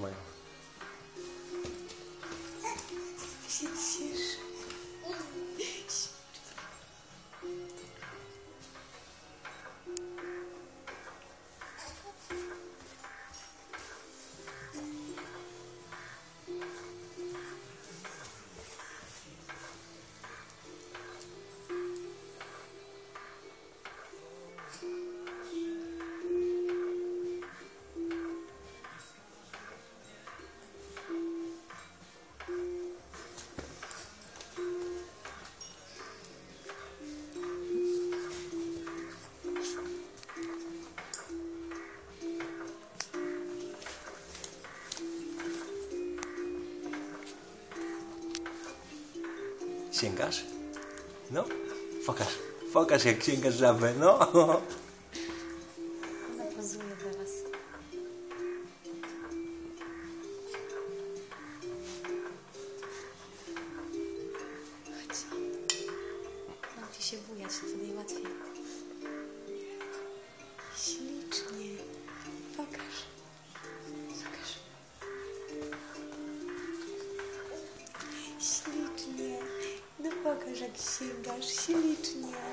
没有 sięgasz? No, pokaż. Pokaż jak sięgasz żabę, no. Ona pozuje dla was. Chodź. Nauczy się bujać, to najłatwiej. Ślicznie. No pokaż jak sięgasz. Ślicznie.